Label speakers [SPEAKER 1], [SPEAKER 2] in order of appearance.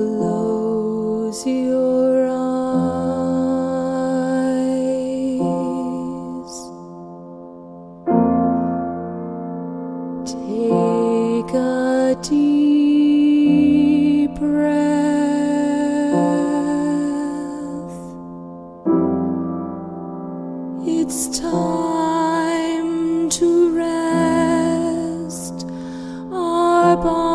[SPEAKER 1] Close your eyes. Take a deep breath. It's time to rest our bodies.